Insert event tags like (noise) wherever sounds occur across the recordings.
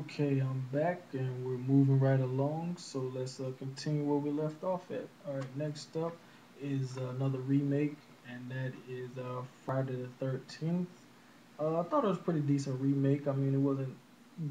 Okay, I'm back and we're moving right along. So let's uh, continue where we left off at. All right, next up is uh, another remake, and that is uh, Friday the 13th. Uh, I thought it was pretty decent remake. I mean, it wasn't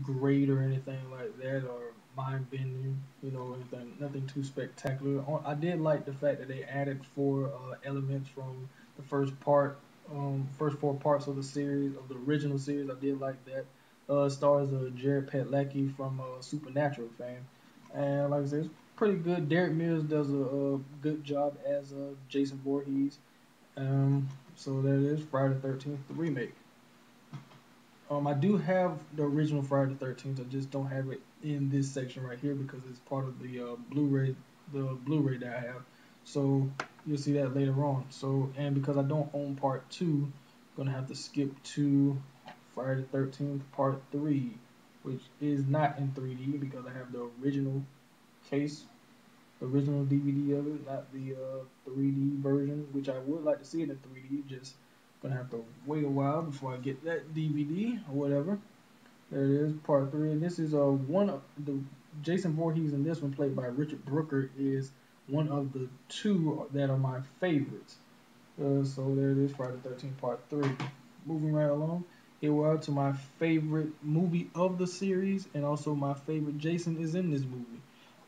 great or anything like that, or mind bending, you know, anything, nothing too spectacular. I did like the fact that they added four uh, elements from the first part, um, first four parts of the series, of the original series. I did like that uh, stars uh, Jared Padalecki from uh, Supernatural fame. And like I said, it's pretty good. Derek Mears does a, a good job as uh, Jason Voorhees. Um, so that is Friday the 13th, the remake. Um, I do have the original Friday the 13th. I just don't have it in this section right here because it's part of the uh, Blu-ray, the Blu-ray that I have. So you'll see that later on. So and because I don't own part two, I'm gonna have to skip to Friday the 13th Part 3, which is not in 3D because I have the original case, the original DVD of it, not the uh, 3D version, which I would like to see in 3D. Just gonna have to wait a while before I get that DVD or whatever. There it is, Part 3. And this is uh, one of the Jason Voorhees in this one, played by Richard Brooker, is one of the two that are my favorites. Uh, so there it is, Friday the 13th, Part 3. Moving right along. Here we are to my favorite movie of the series, and also my favorite Jason is in this movie,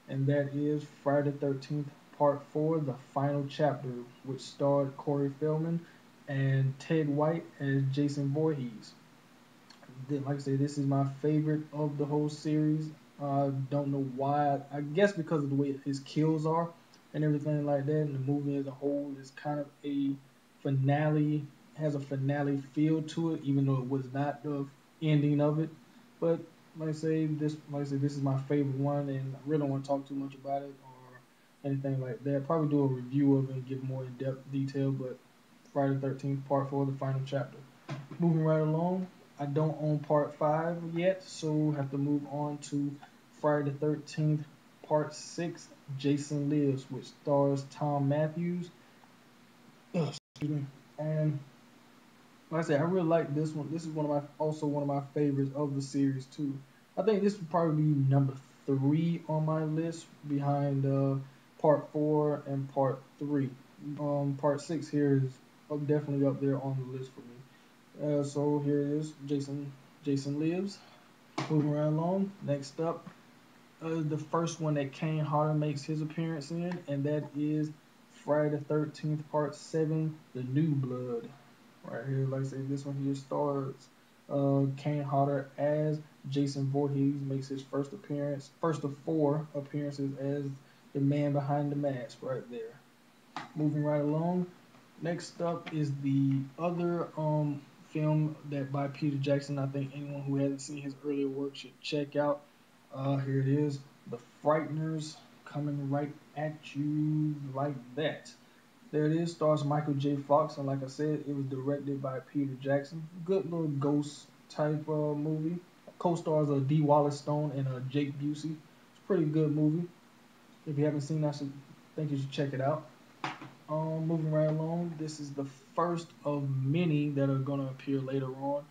and that is Friday the 13th, Part 4, the final chapter, which starred Corey Feldman and Ted White as Jason Voorhees. Like I say, this is my favorite of the whole series. I don't know why. I guess because of the way his kills are and everything like that. And the movie as a whole is kind of a finale has a finale feel to it, even though it was not the ending of it. But like I say, this like I say, this is my favorite one, and I really don't want to talk too much about it or anything like that. Probably do a review of it and give more in depth detail. But Friday the 13th, Part Four, the final chapter. Moving right along, I don't own Part Five yet, so have to move on to Friday the 13th, Part Six, Jason Lives, which stars Thom Mathews. Ugh, excuse me. And like I said, I really like this one. This is one of my also one of my favorites of the series too. I think this would probably be number three on my list behind uh, part four and part three. Um, part six here is definitely up there on the list for me. Uh, so here it is, Jason. Jason lives. Moving right along. Next up, uh, the first one that Kane Hodder makes his appearance in, and that is Friday the 13th, Part 7, The New Blood right here. Like I say, this one here starts. uh, Kane Hodder as Jason Voorhees makes his first appearance, first of four appearances as the man behind the mask right there. Moving right along. Next up is the other um film that by Peter Jackson. I think anyone who hasn't seen his earlier work should check out. Uh, here it is, The Frighteners, coming right at you like that. There it is, stars Michael J. Fox, and like I said, it was directed by Peter Jackson. Good little ghost type uh, movie. Co-stars uh, Dee Wallace Stone and uh, Jake Busey. It's a pretty good movie. If you haven't seen that, I think you should check it out. Um, moving right along, this is the first of many that are going to appear later on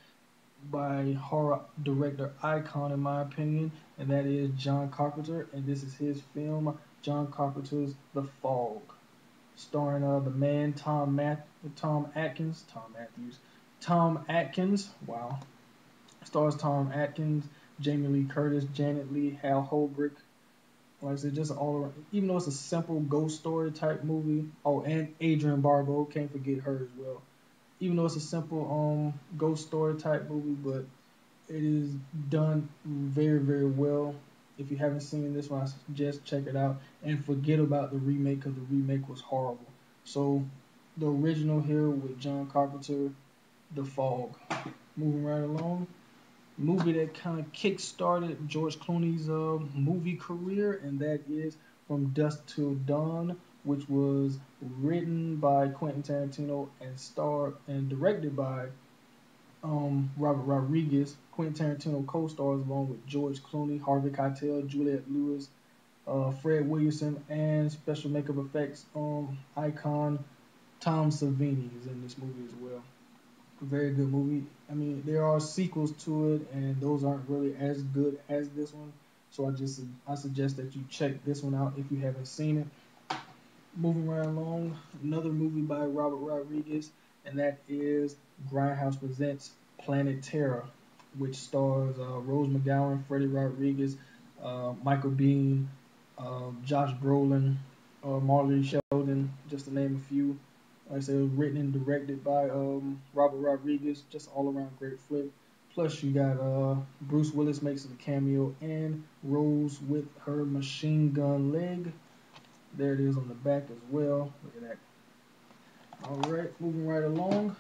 by horror director icon, in my opinion, and that is John Carpenter. And this is his film, John Carpenter's The Fog starring uh, the man Tom Math- Tom Atkins, Thom Mathews, Tom Atkins. Wow, stars Tom Atkins, Jamie Lee Curtis, Janet Leigh, Hal Holbrook. Like I said, just all around. Even though it's a simple ghost story type movie. Oh, and Adrienne Barbeau, can't forget her as well. Even though it's a simple um ghost story type movie, but it is done very very well. If you haven't seen this one, I suggest check it out and forget about the remake because the remake was horrible. So the original here with John Carpenter, The Fog. Moving right along, movie that kind of kick-started George Clooney's uh, movie career, and that is From Dusk Till Dawn, which was written by Quentin Tarantino and starred and directed by um, Robert Rodriguez. Quentin Tarantino co-stars along with George Clooney, Harvey Keitel, Juliette Lewis, uh, Fred Williamson, and special makeup effects um, icon Tom Savini is in this movie as well. very good movie. I mean, there are sequels to it, and those aren't really as good as this one. So I just I suggest that you check this one out if you haven't seen it. Moving right along, another movie by Robert Rodriguez, and that is Grindhouse Presents Planet Terror, which stars uh, Rose McGowan, Freddy Rodriguez, uh, Michael Biehn, uh, Josh Brolin, uh, Marley Shelton, just to name a few. Like I said, it was written and directed by um, Robert Rodriguez. Just all around great flick. Plus, you got uh, Bruce Willis makes a cameo and Rose with her machine gun leg. There it is on the back as well. Look at that. All right, moving right along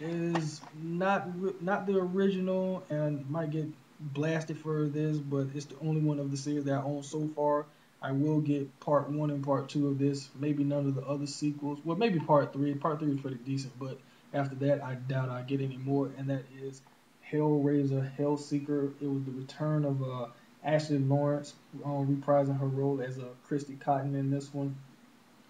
is not not the original and might get blasted for this, but it's the only one of the series that I own so far. I will get part one and part two of this. Maybe none of the other sequels. Well, maybe part three. Part three was pretty decent, but after that, I doubt I get any more. And that is Hellraiser, Hellseeker. It was the return of uh, Ashley Lawrence um, reprising her role as uh, Christy Cotton in this one,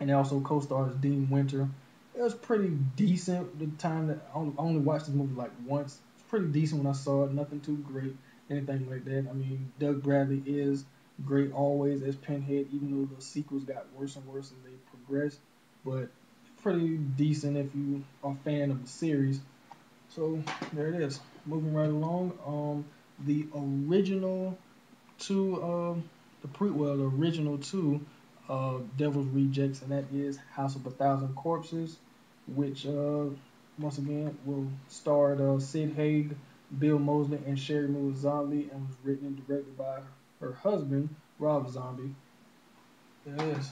and it also co-stars Dean Winter. It was pretty decent. The time that I only watched this movie like once. It's pretty decent when I saw it. Nothing too great, anything like that. I mean, Doug Bradley is great always as Pinhead, even though the sequels got worse and worse as they progressed. But pretty decent if you are a fan of the series. So there it is. Moving right along. Um, the original two, um, the pre well, the original two, uh, Devil's Rejects, and that is House of a Thousand Corpses, which uh, once again will star uh, Sid Haig, Bill Moseley, and Sheri Moon Zombie, and was written and directed by her husband, Rob Zombie. Is.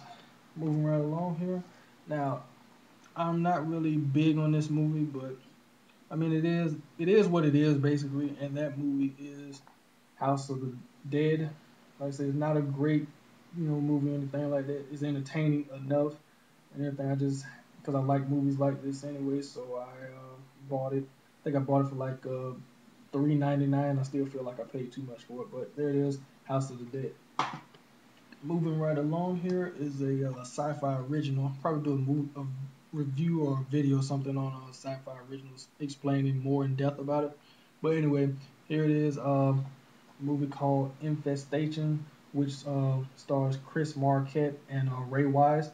Moving right along here. Now, I'm not really big on this movie, but I mean it is it is what it is basically, and that movie is House of the Dead. Like I said, it's not a great you know movie anything like that is entertaining enough and everything. I just because I like movies like this anyway, so I uh, bought it. I think I bought it for like uh, three ninety nine. I still feel like I paid too much for it, but there it is, House of the Dead. Moving right along here is a, uh, sci-fi original. Probably do a, movie, a review or a video or something on uh, sci-fi originals explaining more in depth about it. But anyway, here it is. Uh, a movie called Infestation, which uh, stars Chris Marquette and uh, Ray Wise.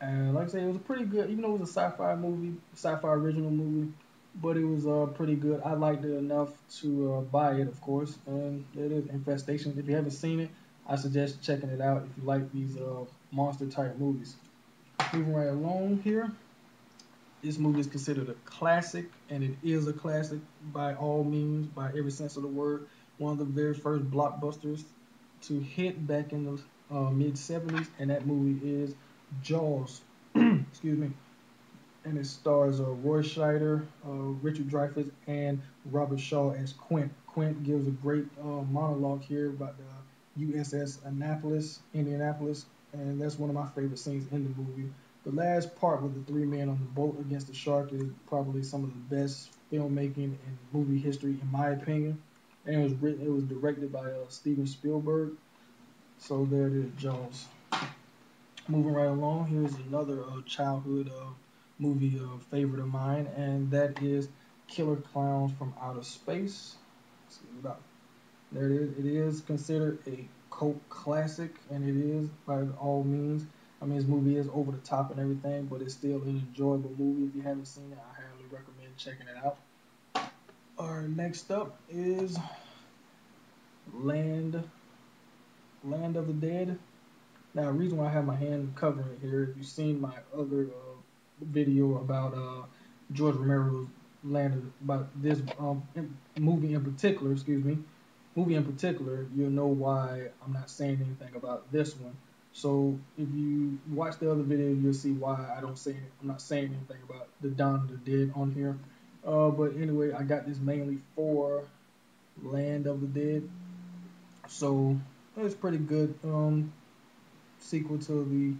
And like I said, it was a pretty good, even though it was a sci-fi movie, sci-fi original movie, but it was uh, pretty good. I liked it enough to uh, buy it, of course. And it is Infestation. If you haven't seen it, I suggest checking it out if you like these uh, monster type movies. Moving right along here, this movie is considered a classic, and it is a classic by all means, by every sense of the word. One of the very first blockbusters to hit back in the uh, mid 70s, and that movie is Jaws. (clears throat) Excuse me. And it stars uh, Roy Scheider, uh, Richard Dreyfuss, and Robert Shaw as Quint. Quint gives a great uh, monologue here about the USS Annapolis, Indianapolis, and that's one of my favorite scenes in the movie. The last part with the three men on the boat against the shark is probably some of the best filmmaking in movie history, in my opinion. And it was written, it was directed by uh, Steven Spielberg. So there it is, Jaws. Moving right along, here's another uh, childhood uh, movie uh, favorite of mine, and that is Killer Clowns from Outer Space. There it is. It is considered a cult classic, and it is by all means. I mean, this movie is over the top and everything, but it's still an enjoyable movie. If you haven't seen it, I highly recommend checking it out. Our next up is Land, Land of the Dead. Now, the reason why I have my hand covering here, if you've seen my other uh, video about uh, George Romero's Land of, about this um, movie in particular, excuse me, movie in particular, you'll know why I'm not saying anything about this one. So if you watch the other video, you'll see why I don't say I'm not saying anything about the Dawn of the Dead on here. Uh, but anyway, I got this mainly for Land of the Dead. So it's pretty good um, sequel to the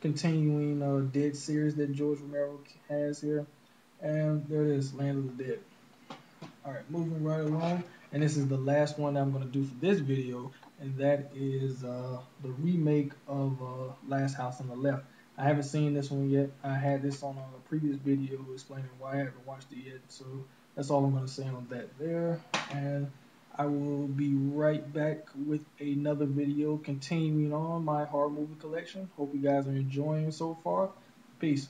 continuing uh, Dead series that George Romero has here. And there it is, Land of the Dead. All right, moving right along. And this is the last one I'm going to do for this video and that is uh, the remake of uh, Last House on the Left. I haven't seen this one yet. I had this on a previous video explaining why I haven't watched it yet. So that's all I'm going to say on that there. And I will be right back with another video continuing on my horror movie collection. Hope you guys are enjoying so far. Peace.